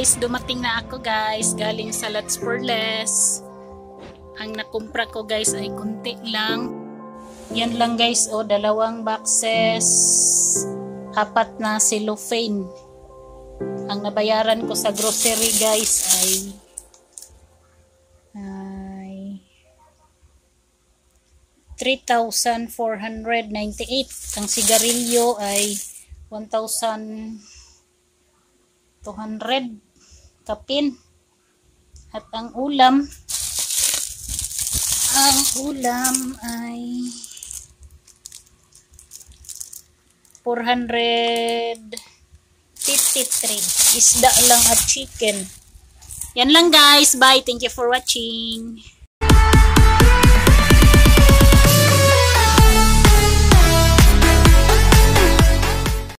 guys, dumating na ako guys, galing sa Lots for Less. Ang nakumpra ko guys ay kunti lang. Yan lang guys, oh, dalawang boxes, apat na cellophane. Ang nabayaran ko sa grocery guys ay ay 3,498. Ang sigarilyo ay 1,200 kapin. At ang ulam, ang ulam ay 453. Isda lang at chicken. Yan lang guys. Bye. Thank you for watching.